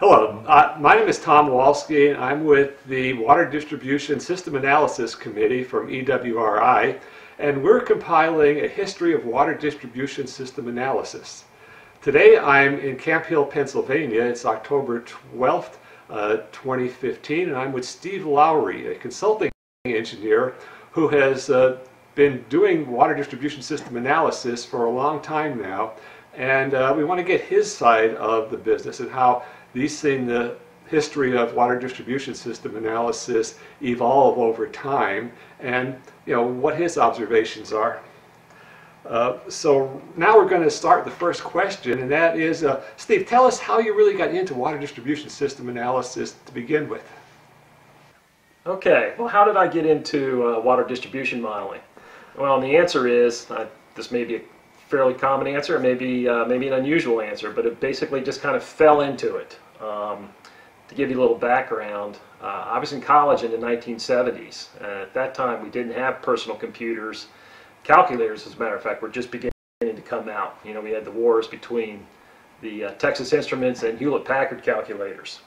Hello, uh, my name is Tom Walski, and I'm with the Water Distribution System Analysis Committee from EWRI, and we're compiling a history of water distribution system analysis. Today I'm in Camp Hill, Pennsylvania. It's October 12th, uh, 2015, and I'm with Steve Lowry, a consulting engineer who has uh, been doing water distribution system analysis for a long time now, and uh, we want to get his side of the business and how these seen the history of water distribution system analysis evolve over time and you know what his observations are. Uh, so now we're going to start the first question and that is, uh, Steve, tell us how you really got into water distribution system analysis to begin with. Okay, well how did I get into uh, water distribution modeling? Well, the answer is, uh, this may be a fairly common answer, maybe uh, maybe an unusual answer, but it basically just kind of fell into it. Um, to give you a little background, uh, I was in college in the 1970s. at that time, we didn't have personal computers. Calculators, as a matter of fact, were just beginning to come out. You know, we had the wars between the uh, Texas Instruments and Hewlett-Packard calculators.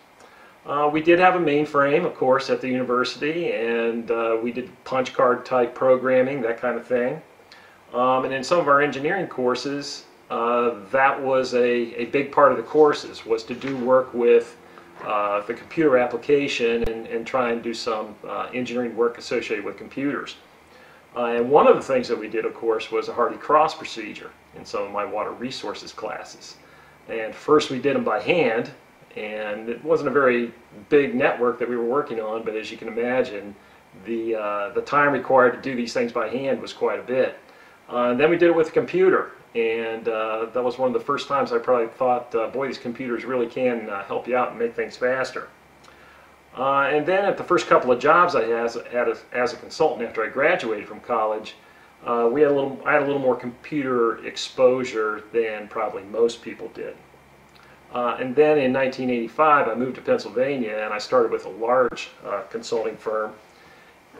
Uh, we did have a mainframe, of course, at the university, and uh, we did punch card type programming, that kind of thing. Um, and in some of our engineering courses, uh, that was a, a big part of the courses, was to do work with uh, the computer application and, and try and do some uh, engineering work associated with computers. Uh, and one of the things that we did, of course, was a Hardy Cross procedure in some of my water resources classes. And first we did them by hand, and it wasn't a very big network that we were working on, but as you can imagine, the, uh, the time required to do these things by hand was quite a bit. Uh, then we did it with a computer, and uh, that was one of the first times I probably thought, uh, boy, these computers really can uh, help you out and make things faster. Uh, and then at the first couple of jobs I had as, a, as a consultant after I graduated from college, uh, we had a little, I had a little more computer exposure than probably most people did. and then in 1985, I moved to Pennsylvania and I started with a large consulting firm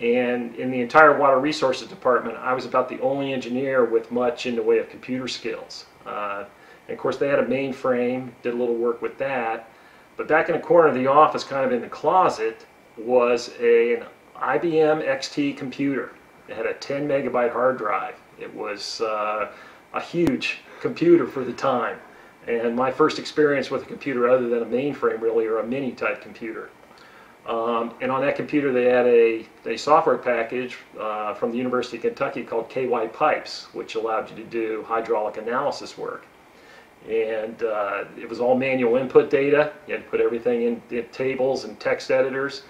and in the entire water resources department, I was about the only engineer with much in the way of computer skills. Uh, and of course, they had a mainframe, did a little work with that. But back in the corner of the office, kind of in the closet, was a, an IBM XT computer. It had a 10 megabyte hard drive. It was uh, a huge computer for the time. And my first experience with a computer other than a mainframe really, or a mini type computer. Um, and on that computer they had a, a software package uh, from the University of Kentucky called KY Pipes, which allowed you to do hydraulic analysis work. And uh, it was all manual input data. You had to put everything in, in tables and text editors.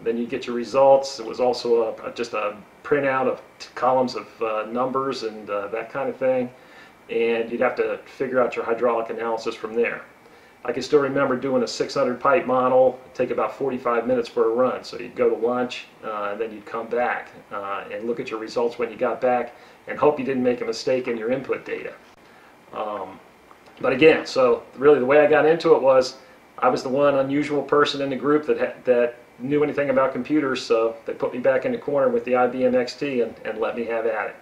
Then you get your results. It was also a, a, just a printout of columns of uh, numbers and uh, that kind of thing. And you'd have to figure out your hydraulic analysis from there. I can still remember doing a 600 pipe model, take about 45 minutes for a run. So you'd go to lunch, uh, and then you'd come back uh, and look at your results when you got back and hope you didn't make a mistake in your input data. Um, but again, so really the way I got into it was I was the one unusual person in the group that, that knew anything about computers, so they put me back in the corner with the IBM XT and, and let me have at it.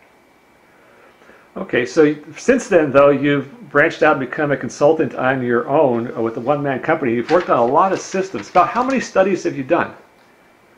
Okay, so since then, though, you've branched out and become a consultant on your own with a one-man company. You've worked on a lot of systems. About how many studies have you done?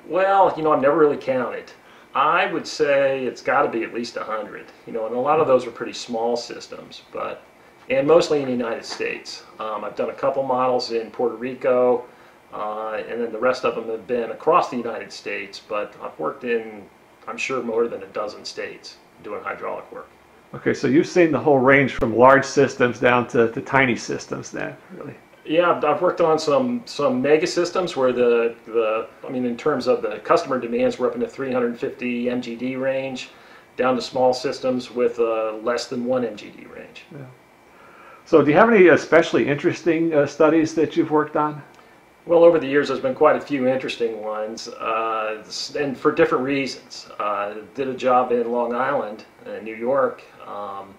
Well, you know, I've never really counted. I would say it's got to be at least 100. You know, and a lot of those are pretty small systems, but and mostly in the United States. Um, I've done a couple models in Puerto Rico, uh, and then the rest of them have been across the United States, but I've worked in, I'm sure, more than a dozen states doing hydraulic work. Okay, so you've seen the whole range from large systems down to, to tiny systems then, really. Yeah, I've worked on some some mega systems where the, the I mean in terms of the customer demands we're up in the 350 MGD range down to small systems with uh, less than 1 MGD range. Yeah. So do you have any especially interesting uh, studies that you've worked on? Well, over the years, there's been quite a few interesting ones, uh, and for different reasons. Uh, did a job in Long Island, in New York, um,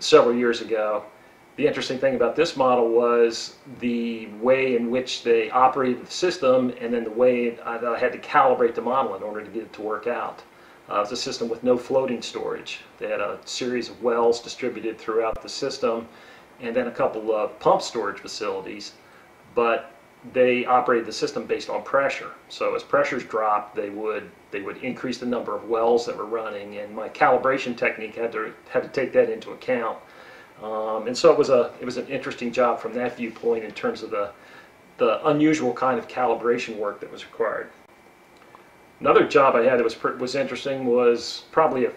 several years ago. The interesting thing about this model was the way in which they operated the system and then the way I, I had to calibrate the model in order to get it to work out. Uh, it was a system with no floating storage. They had a series of wells distributed throughout the system and then a couple of pump storage facilities. But they operated the system based on pressure. So as pressures dropped, they would they would increase the number of wells that were running, and my calibration technique had to had to take that into account. Um, and so it was a it was an interesting job from that viewpoint in terms of the the unusual kind of calibration work that was required. Another job I had that was was interesting was probably a,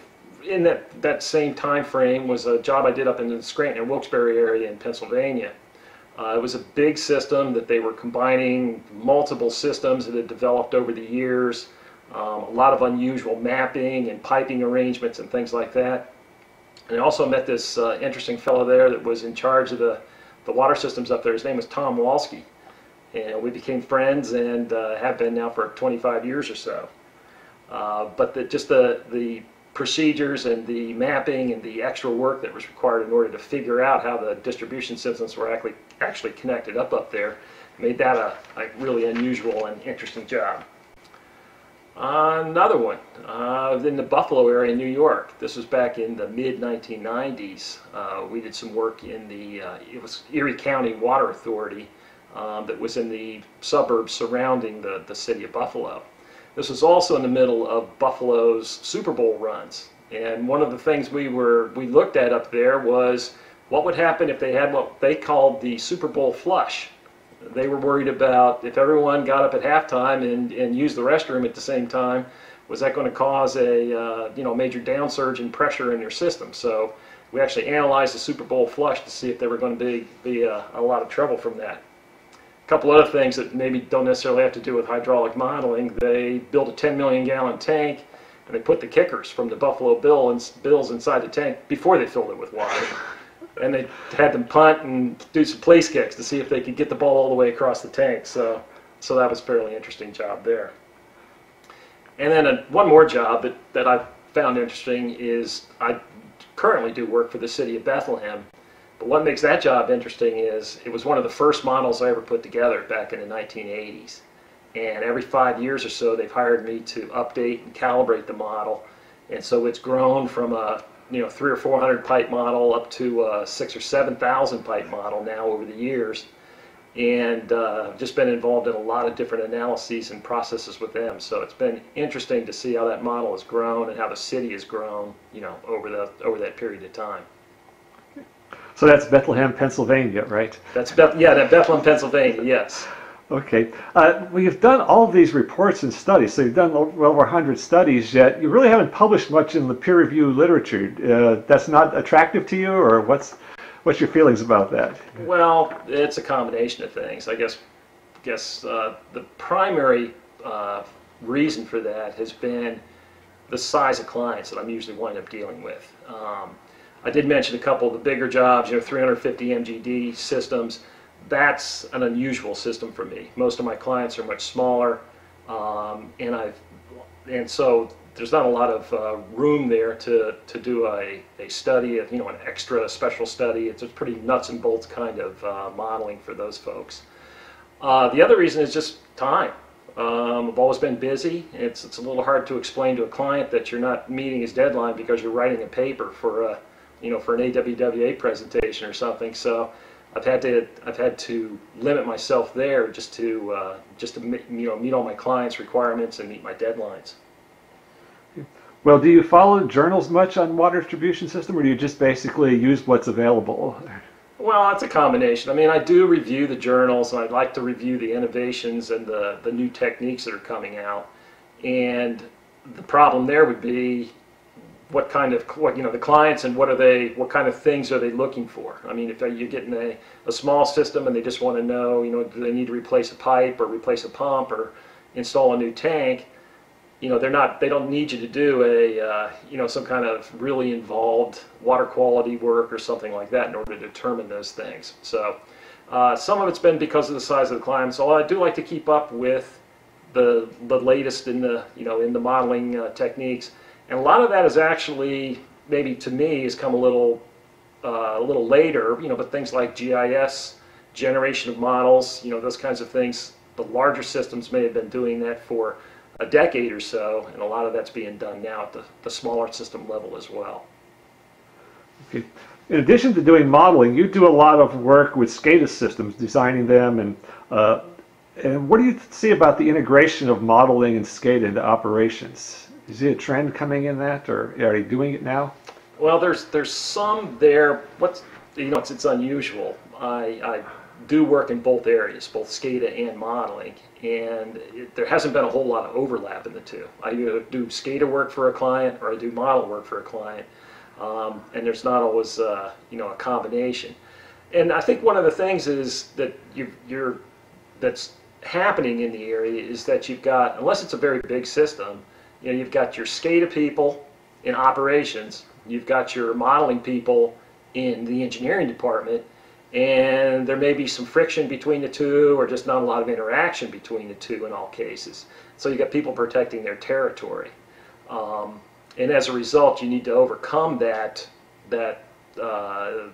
in that that same time frame was a job I did up in the Scranton and Wilkes-Barre area in Pennsylvania. Uh, it was a big system that they were combining multiple systems that had developed over the years, um, a lot of unusual mapping and piping arrangements and things like that. And I also met this uh, interesting fellow there that was in charge of the, the water systems up there. His name was Tom Walski. And we became friends and uh, have been now for 25 years or so. Uh, but the, just the, the procedures and the mapping and the extra work that was required in order to figure out how the distribution systems were actually, actually connected up up there made that a, a really unusual and interesting job. Another one, uh, in the Buffalo area in New York. This was back in the mid 1990s. Uh, we did some work in the uh, it was Erie County Water Authority um, that was in the suburbs surrounding the, the city of Buffalo. This was also in the middle of Buffalo's Super Bowl runs. And one of the things we were we looked at up there was what would happen if they had what they called the Super Bowl flush they were worried about if everyone got up at halftime and, and used the restroom at the same time, was that going to cause a uh, you know major downsurge in pressure in their system? So we actually analyzed the Super Bowl flush to see if there were going to be, be a, a lot of trouble from that. Couple other things that maybe don't necessarily have to do with hydraulic modeling. They built a 10 million gallon tank and they put the kickers from the Buffalo Bill and Bills inside the tank before they filled it with water and they had them punt and do some place kicks to see if they could get the ball all the way across the tank. So, so that was a fairly interesting job there. And then a, one more job that, that I found interesting is I currently do work for the city of Bethlehem. But what makes that job interesting is it was one of the first models I ever put together back in the 1980s. And every five years or so, they've hired me to update and calibrate the model. And so it's grown from a you know three or four hundred pipe model up to a six or seven thousand pipe model now over the years, and uh, just been involved in a lot of different analyses and processes with them. So it's been interesting to see how that model has grown and how the city has grown, you know, over the over that period of time. So that's Bethlehem, Pennsylvania, right? That's Beth, yeah, that Bethlehem, Pennsylvania, yes. Okay. Uh, well, you've done all these reports and studies, so you've done well over 100 studies, yet you really haven't published much in the peer review literature. Uh, that's not attractive to you, or what's, what's your feelings about that? Well, it's a combination of things. I guess, guess uh, the primary uh, reason for that has been the size of clients that I'm usually wind up dealing with. Um, I did mention a couple of the bigger jobs, you know, 350 MGD systems that's an unusual system for me. Most of my clients are much smaller, um, and I've and so there's not a lot of uh, room there to, to do a, a study, of, you know, an extra special study. It's a pretty nuts and bolts kind of uh, modeling for those folks. Uh, the other reason is just time. Um, I've always been busy. It's, it's a little hard to explain to a client that you're not meeting his deadline because you're writing a paper for a, you know, for an AWWA presentation or something. So I've had to I've had to limit myself there just to uh, just to you know meet all my clients' requirements and meet my deadlines. Well, do you follow journals much on water distribution system, or do you just basically use what's available? Well, it's a combination. I mean, I do review the journals, and I'd like to review the innovations and the the new techniques that are coming out. And the problem there would be what kind of what you know the clients and what are they what kind of things are they looking for? I mean if you're getting a, a small system and they just want to know you know do they need to replace a pipe or replace a pump or install a new tank you know they're not they don't need you to do a uh, you know some kind of really involved water quality work or something like that in order to determine those things. So uh, some of it's been because of the size of the clients so i do like to keep up with the the latest in the you know in the modeling uh, techniques and a lot of that is actually, maybe to me, has come a little, uh, a little later, you know, but things like GIS, generation of models, you know, those kinds of things, the larger systems may have been doing that for a decade or so, and a lot of that's being done now at the, the smaller system level as well. Okay. In addition to doing modeling, you do a lot of work with SCADA systems, designing them and uh, And what do you see about the integration of modeling and SCADA into operations? Is there a trend coming in that, or are you doing it now? Well, there's there's some there. What's you know, it's, it's unusual. I, I do work in both areas, both SCADA and modeling, and it, there hasn't been a whole lot of overlap in the two. I either do SCADA work for a client or I do model work for a client, um, and there's not always uh, you know a combination. And I think one of the things is that you, you're that's happening in the area is that you've got, unless it's a very big system, you know, you've got your SCADA people in operations, you've got your modeling people in the engineering department, and there may be some friction between the two or just not a lot of interaction between the two in all cases. So you've got people protecting their territory. Um, and as a result, you need to overcome that, that uh,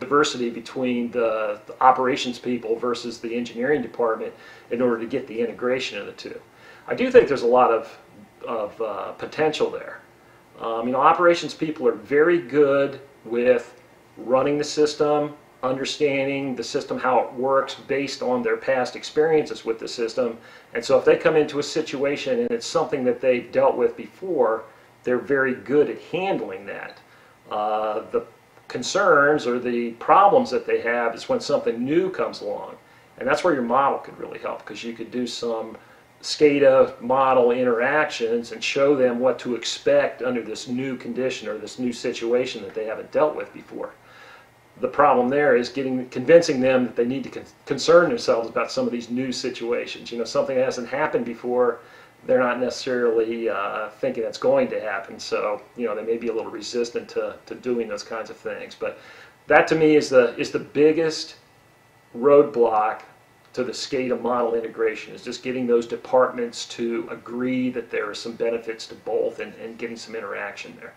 diversity between the, the, operations people versus the engineering department in order to get the integration of the two. I do think there's a lot of, of uh, potential there. Um, you know, operations people are very good with running the system, understanding the system, how it works based on their past experiences with the system. And so if they come into a situation and it's something that they've dealt with before, they're very good at handling that. Uh, the concerns or the problems that they have is when something new comes along. And that's where your model could really help because you could do some SCADA model interactions and show them what to expect under this new condition or this new situation that they haven't dealt with before. The problem there is getting convincing them that they need to con concern themselves about some of these new situations. You know, something that hasn't happened before, they're not necessarily uh, thinking that's going to happen. So, you know, they may be a little resistant to, to doing those kinds of things. But that to me is the is the biggest roadblock to the SCADA model integration is just getting those departments to agree that there are some benefits to both and, and getting some interaction there.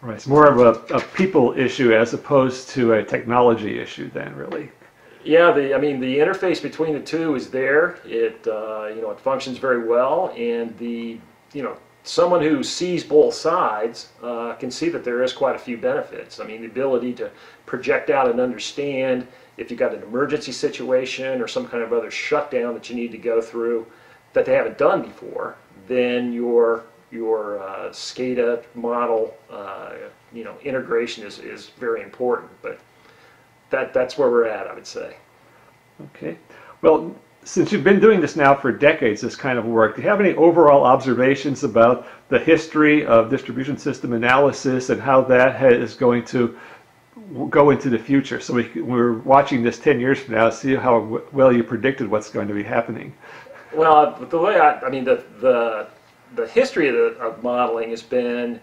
Right, it's more of a, a people issue as opposed to a technology issue then really. Yeah, the I mean the interface between the two is there. It uh, you know it functions very well, and the you know someone who sees both sides uh, can see that there is quite a few benefits. I mean the ability to project out and understand if you've got an emergency situation or some kind of other shutdown that you need to go through that they haven't done before, then your your uh, SCADA model, uh, you know, integration is, is very important. But that that's where we're at, I would say. Okay. Well, since you've been doing this now for decades, this kind of work, do you have any overall observations about the history of distribution system analysis and how that is going to go into the future. So we, we're watching this 10 years from now, see how well you predicted what's going to be happening. Well, the way I, I mean, the, the, the history of, the, of modeling has been,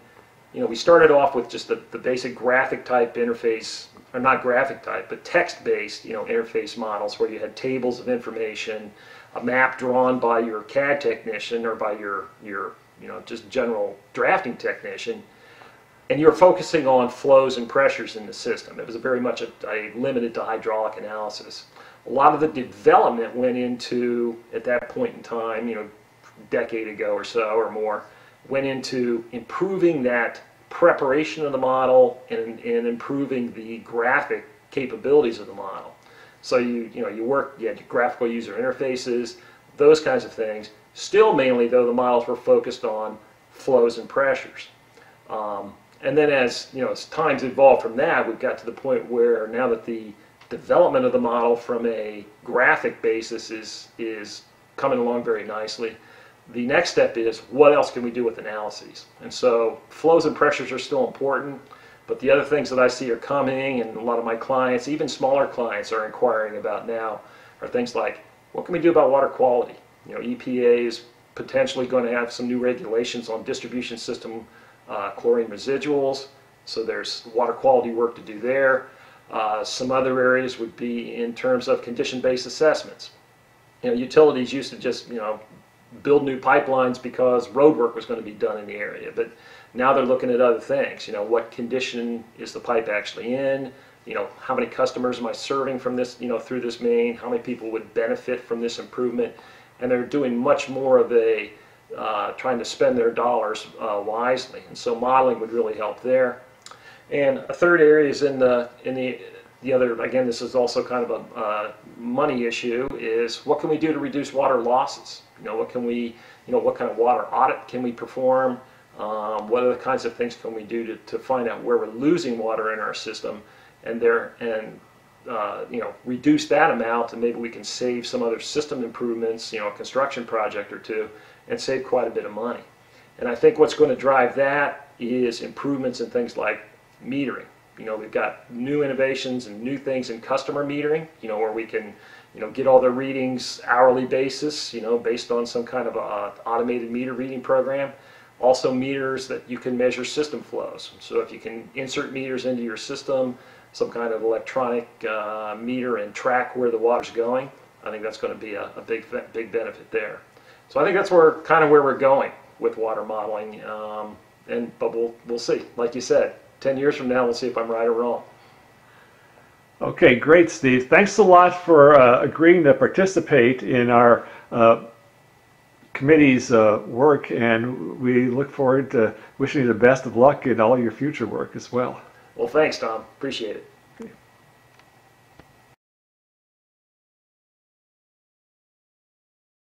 you know, we started off with just the, the basic graphic type interface, or not graphic type, but text-based, you know, interface models where you had tables of information, a map drawn by your CAD technician or by your, your you know, just general drafting technician, and you're focusing on flows and pressures in the system. It was very much a, a, limited to hydraulic analysis. A lot of the development went into, at that point in time, you know, decade ago or so or more, went into improving that preparation of the model and, and improving the graphic capabilities of the model. So you, you know, you work, you had graphical user interfaces, those kinds of things. Still mainly though, the models were focused on flows and pressures. Um, and then as you know, as times evolved from that, we've got to the point where now that the development of the model from a graphic basis is is coming along very nicely. The next step is what else can we do with analyses? And so flows and pressures are still important, but the other things that I see are coming, and a lot of my clients, even smaller clients, are inquiring about now, are things like what can we do about water quality? You know, EPA is potentially going to have some new regulations on distribution system uh, chlorine residuals. So there's water quality work to do there. Uh, some other areas would be in terms of condition-based assessments. You know, utilities used to just, you know, build new pipelines because road work was going to be done in the area. But now they're looking at other things. You know, what condition is the pipe actually in? You know, how many customers am I serving from this, you know, through this main? How many people would benefit from this improvement? And they're doing much more of a uh, trying to spend their dollars uh, wisely. And so modeling would really help there. And a third area is in the in the the other, again, this is also kind of a uh, money issue, is what can we do to reduce water losses? You know, what can we, you know, what kind of water audit can we perform? Um, what other kinds of things can we do to, to find out where we're losing water in our system and there and uh, you know reduce that amount and maybe we can save some other system improvements, you know, a construction project or two, and save quite a bit of money. And I think what's going to drive that is improvements in things like metering. You know, we've got new innovations and new things in customer metering, you know, where we can, you know, get all the readings hourly basis, you know, based on some kind of automated meter reading program. Also meters that you can measure system flows. So if you can insert meters into your system, some kind of electronic uh, meter and track where the water's going, I think that's going to be a, a big, big benefit there. So I think that's where kind of where we're going with water modeling. Um, and but we'll we'll see. Like you said, 10 years from now, we'll see if I'm right or wrong. Okay, great, Steve. Thanks a lot for uh, agreeing to participate in our uh, committee's uh, work, and we look forward to wishing you the best of luck in all your future work as well. Well, thanks, Tom. Appreciate it.